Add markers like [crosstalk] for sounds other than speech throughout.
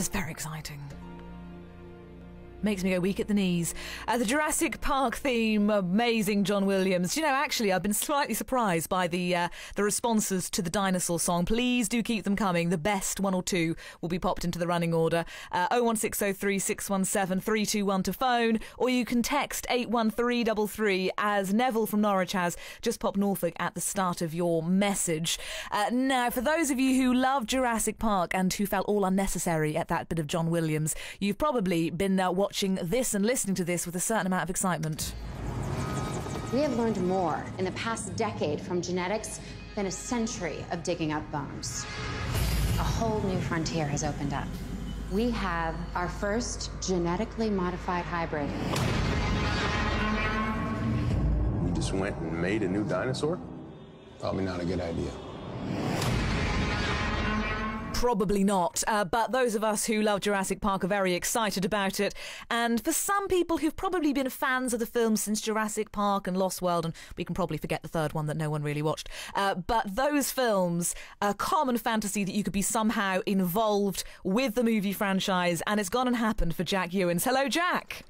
That's very exciting makes me go weak at the knees. Uh, the Jurassic Park theme, amazing, John Williams. You know, actually, I've been slightly surprised by the uh, the responses to the dinosaur song. Please do keep them coming. The best one or two will be popped into the running order. Uh, 01603 617 321 to phone, or you can text 81333 as Neville from Norwich has just pop Norfolk at the start of your message. Uh, now, for those of you who love Jurassic Park and who felt all unnecessary at that bit of John Williams, you've probably been uh, watching watching this and listening to this with a certain amount of excitement. We have learned more in the past decade from genetics than a century of digging up bones. A whole new frontier has opened up. We have our first genetically modified hybrid. We just went and made a new dinosaur? Probably not a good idea. Probably not. Uh, but those of us who love Jurassic Park are very excited about it. And for some people who've probably been fans of the film since Jurassic Park and Lost World, and we can probably forget the third one that no one really watched, uh, but those films, a common fantasy that you could be somehow involved with the movie franchise, and it's gone and happened for Jack Ewins. Hello, Jack.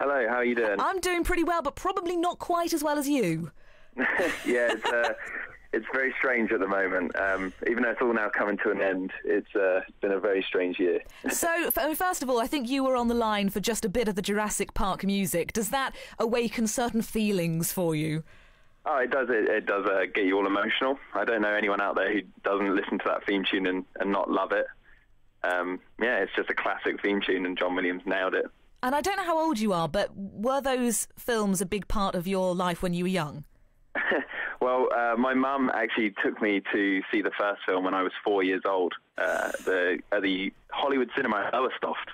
Hello, how are you doing? I'm doing pretty well, but probably not quite as well as you. [laughs] yeah, it's, uh, [laughs] it's very strange at the moment. Um, even though it's all now coming to an end, it's uh, it's been a very strange year. [laughs] so, first of all, I think you were on the line for just a bit of the Jurassic Park music. Does that awaken certain feelings for you? Oh, it does. It, it does uh, get you all emotional. I don't know anyone out there who doesn't listen to that theme tune and, and not love it. Um, yeah, it's just a classic theme tune, and John Williams nailed it. And I don't know how old you are, but were those films a big part of your life when you were young? Well, uh, my mum actually took me to see the first film when I was four years old, uh, the, at the Hollywood Cinema Lowestoft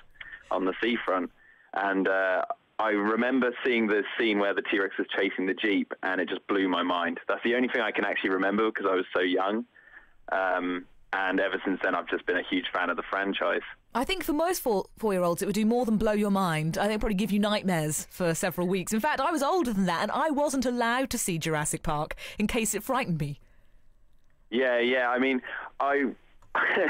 on the seafront. And uh, I remember seeing the scene where the T Rex was chasing the Jeep, and it just blew my mind. That's the only thing I can actually remember because I was so young. Um, and ever since then, I've just been a huge fan of the franchise. I think for most four year olds, it would do more than blow your mind. I think probably give you nightmares for several weeks. In fact, I was older than that, and I wasn't allowed to see Jurassic Park in case it frightened me. Yeah, yeah. I mean, I [laughs]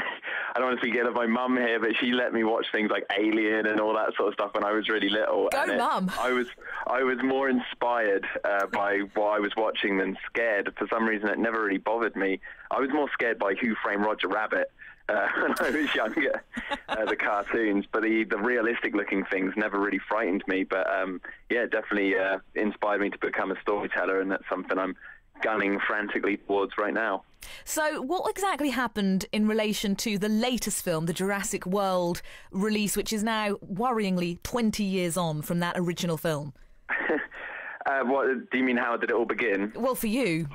I don't want to speak ill of my mum here, but she let me watch things like Alien and all that sort of stuff when I was really little. Go, and mum! I was I was more inspired uh, by what I was watching than scared. For some reason, it never really bothered me. I was more scared by Who Framed Roger Rabbit uh, [laughs] when I was younger, uh, the cartoons. But the, the realistic looking things never really frightened me. But um, yeah, definitely uh, inspired me to become a storyteller, and that's something I'm gunning frantically towards right now. So, what exactly happened in relation to the latest film, the Jurassic World release, which is now worryingly 20 years on from that original film? [laughs] Uh, what do you mean? How did it all begin? Well, for you.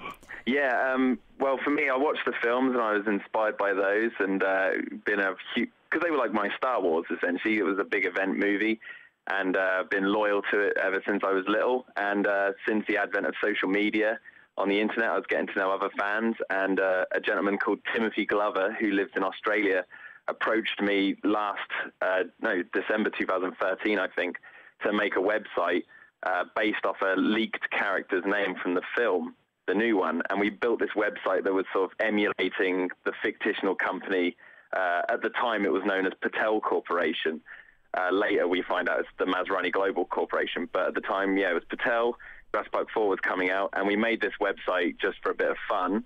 Yeah. Um, well, for me, I watched the films and I was inspired by those, and uh, been a because they were like my Star Wars. Essentially, it was a big event movie, and uh, been loyal to it ever since I was little. And uh, since the advent of social media on the internet, I was getting to know other fans. And uh, a gentleman called Timothy Glover, who lives in Australia, approached me last uh, no December 2013, I think, to make a website uh, based off a leaked character's name from the film, the new one. And we built this website that was sort of emulating the fictional company. Uh, at the time, it was known as Patel Corporation. Uh, later, we find out it's the Masrani Global Corporation. But at the time, yeah, it was Patel. Jurassic Park 4 was coming out, and we made this website just for a bit of fun.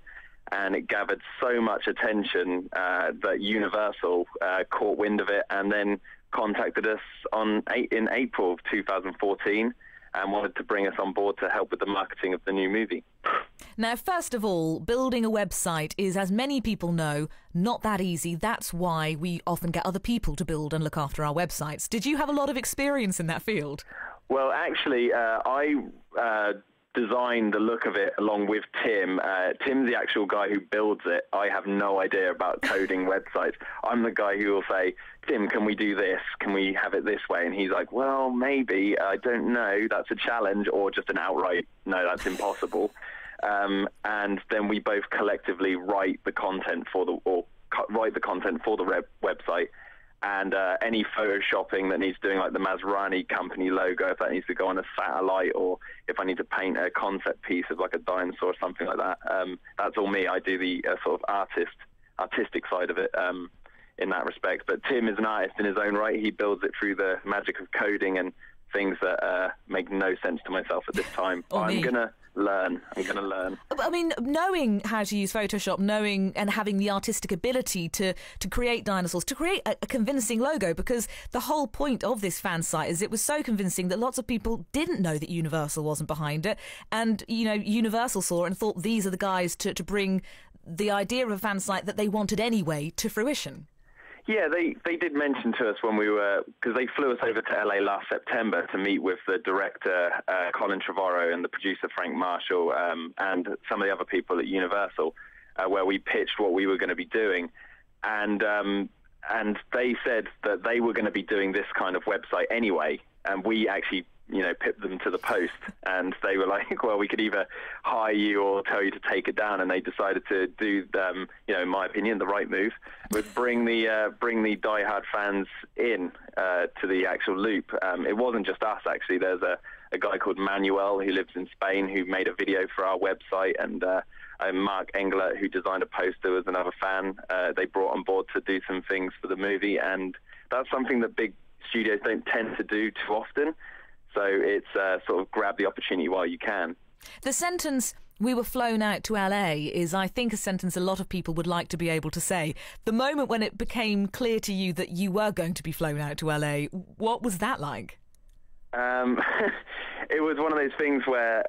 And it gathered so much attention uh, that Universal uh, caught wind of it and then contacted us on eight, in April of 2014 and wanted to bring us on board to help with the marketing of the new movie. Now, first of all, building a website is, as many people know, not that easy. That's why we often get other people to build and look after our websites. Did you have a lot of experience in that field? Well, actually, uh, I uh, designed the look of it along with Tim. Uh, Tim's the actual guy who builds it. I have no idea about coding [laughs] websites. I'm the guy who will say, Tim, can we do this? Can we have it this way? And he's like, well, maybe. I don't know. That's a challenge, or just an outright, no, that's [laughs] impossible. Um, and then we both collectively write the content for the, or co- write the content for the web- website and uh, any photoshopping that needs doing, like the Masrani company logo, if that needs to go on a satellite, or if I need to paint a concept piece of like a dinosaur or something like that, um, that's all me. I do the uh, sort of artist, artistic side of it. Um, in that respect. But Tim is an artist in his own right. He builds it through the magic of coding and things that uh, make no sense to myself at this time. I'm gonna learn. I'm going to learn. I mean, knowing how to use Photoshop, knowing and having the artistic ability to, to create dinosaurs, to create a, a, convincing logo, because the whole point of this fan site is it was so convincing that lots of people didn't know that Universal wasn't behind it. And, you know, Universal saw and thought these are the guys to, to bring the idea of a fan site that they wanted anyway to fruition. Yeah, they, they did mention to us when we were, because they flew us over to LA last September to meet with the director, uh, Colin Trevorrow, and the producer, Frank Marshall, um, and some of the other people at Universal, uh, where we pitched what we were going to be doing. And, um, and they said that they were going to be doing this kind of website anyway, and we actually you know, pip them to the post. And they were [laughs] like, well, we could either hire you or tell you to take it down. And they decided to do, um, you know, in my opinion, the right move was bring the uh, bring the diehard fans in uh, to the actual loop. Um, it wasn't just us, actually. There's a, a guy called Manuel who lives in Spain who made a video for our website, and uh, Mark Engler, who designed a poster was another fan. Uh, they brought on board to do some things for the movie, and that's something that big studios don't tend to do too often. So it's uh, sort of grab the opportunity while you can. The sentence we were flown out to LA is, I think, a sentence a lot of people would like to be able to say. The moment when it became clear to you that you were going to be flown out to LA, what was that like? Um, [laughs] it was one of those things where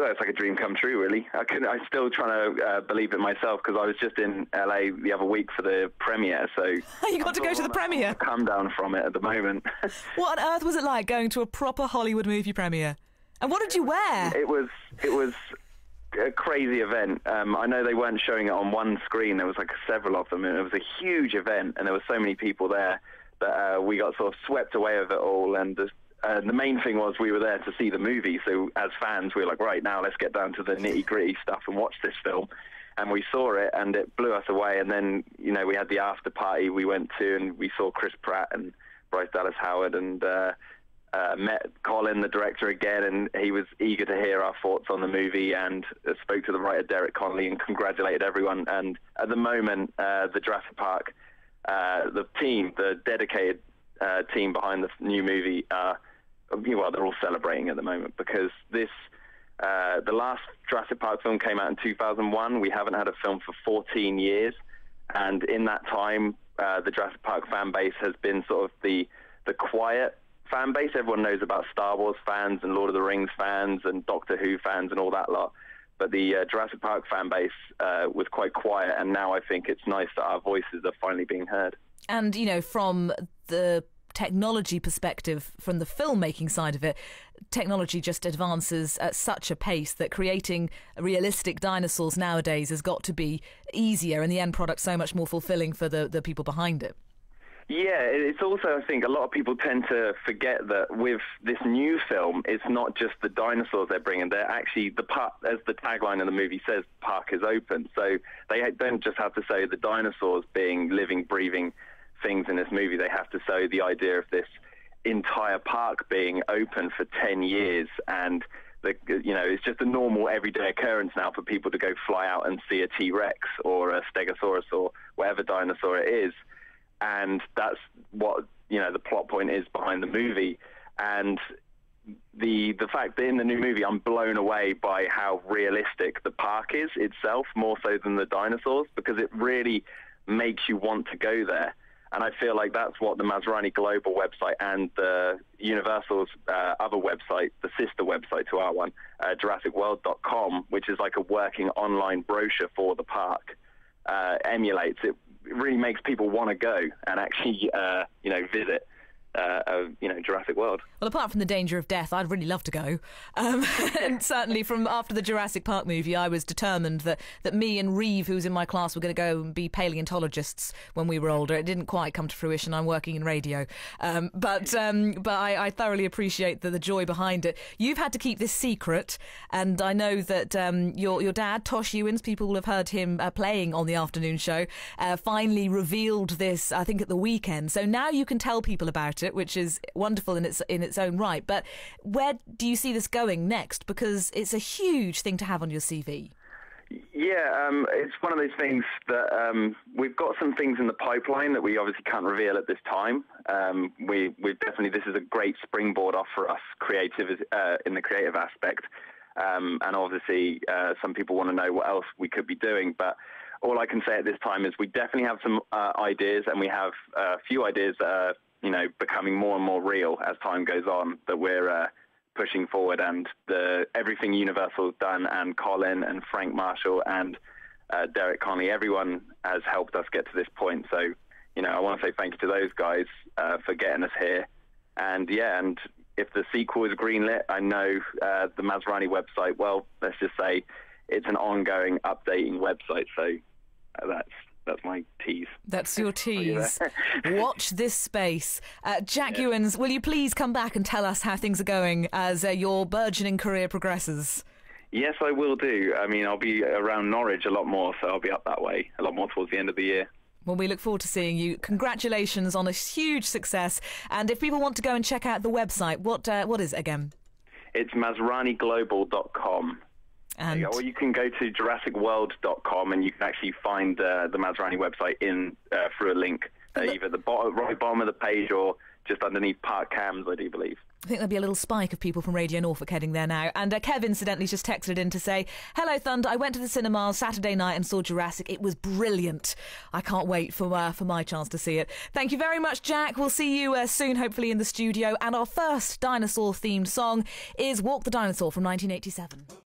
well, it's like a dream come true, really. I can, I'm still trying to uh, believe it myself because I was just in LA the other week for the premiere. So [laughs] you got to go to the premiere. Come down from it at the moment. [laughs] what on earth was it like going to a proper Hollywood movie premiere? And what did you wear? It was it was a crazy event. Um, I know they weren't showing it on one screen. There was like several of them, and it was a huge event, and there were so many people there that uh, we got sort of swept away with it all. And the, uh, the main thing was we were there to see the movie. So as fans, we were like, right now, let's get down to the nitty gritty stuff and watch this film. And we saw it, and it blew us away. And then, you know, we had the after party we went to, and we saw Chris Pratt and Bryce Dallas Howard, and uh, uh, met Colin, the director, again, and he was eager to hear our thoughts on the movie and uh, spoke to the writer Derek Connolly and congratulated everyone. And at the moment, uh, the Jurassic Park, uh, the team, the dedicated team behind the new movie, uh, well, they're all celebrating at the moment because this. the last Jurassic Park film came out in 2001. We haven't had a film for 14 years, and in that time, the Jurassic Park fan base has been sort of the the quiet fan base. Everyone knows about Star Wars fans and Lord of the Rings fans and Doctor Who fans and all that lot. But the uh, Jurassic Park fan base uh, was quite quiet, and now I think it's nice that our voices are finally being heard. And, you know, from the technology perspective, from the filmmaking side of it, technology just advances at such a pace that creating realistic dinosaurs nowadays has got to be easier and the end product so much more fulfilling for the, the people behind it. Yeah, it's also, I think, a lot of people tend to forget that with this new film, it's not just the dinosaurs they're bringing. They're actually, the park, as the tagline of the movie says, park is open. So they don't just have to say the dinosaurs being living, breathing things in this movie. They have to say the idea of this entire park being open for 10 years and the, you know, it's just a normal everyday occurrence now for people to go fly out and see a T-Rex or a Stegosaurus or whatever dinosaur it is and that's what you know the plot point is behind the movie. And the the fact that in the new movie I'm blown away by how realistic the park is itself, more so than the dinosaurs, because it really makes you want to go there. And I feel like that's what the Masrani Global website and the Universal's uh, other website, the sister website to our one, uh, JurassicWorld.com, which is like a working online brochure for the park, uh, emulates. It really makes people want to go and actually, uh, you know, visit uh, of you know Jurassic World. Well, apart from the danger of death, I'd really love to go. Um, [laughs] and certainly, from after the Jurassic Park movie, I was determined that that me and Reeve, who was in my class, were going to go and be paleontologists when we were older. It didn't quite come to fruition. I'm working in radio, um, but um, but I, I, thoroughly appreciate the, the joy behind it. You've had to keep this secret, and I know that um, your your dad, Tosh Ewins, people will have heard him uh, playing on the afternoon show, uh, finally revealed this. I think at the weekend. So now you can tell people about it, which is wonderful in its in its own right. But where do you see this going next? Because it's a huge thing to have on your CV. Yeah, um, it's one of those things that um, we've got some things in the pipeline that we obviously can't reveal at this time. Um, we we definitely this is a great springboard off for us, creative uh, in the creative aspect, um, and obviously uh, some people want to know what else we could be doing. But all I can say at this time is we definitely have some uh, ideas, and we have a few ideas that are you know becoming more and more real as time goes on. That we're uh, pushing forward, and the everything Universal's done, and Colin and Frank Marshall and uh, Derek Connolly, everyone has helped us get to this point. So, you know, I want to say thank you to those guys uh, for getting us here. And yeah, and if the sequel is greenlit, I know uh, the Masrani website. Well, let's just say it's an ongoing updating website. So uh, that's that's my tease. That's your [laughs] tease. [laughs] Watch this space. Uh, Jack yeah. Ewins, will you please come back and tell us how things are going as uh, your burgeoning career progresses? Yes, I will do. I mean, I'll be around Norwich a lot more, so I'll be up that way a lot more towards the end of the year. Well, we look forward to seeing you. Congratulations on a huge success. And if people want to go and check out the website, what uh, what is it again? It's masraniglobal.com. And or you can go to JurassicWorld.com and you can actually find uh, the Masrani website in uh, through a link, uh, either the bottom, right bottom of the page or just underneath Park Cams, I do believe. I think there'll be a little spike of people from Radio Norfolk heading there now. And uh, Kev, incidentally, just texted in to say, Hello, Thunder. I went to the cinema Saturday night and saw Jurassic. It was brilliant. I can't wait for, uh, for my chance to see it. Thank you very much, Jack. We'll see you uh, soon, hopefully, in the studio. And our first dinosaur themed song is Walk the Dinosaur from 1987.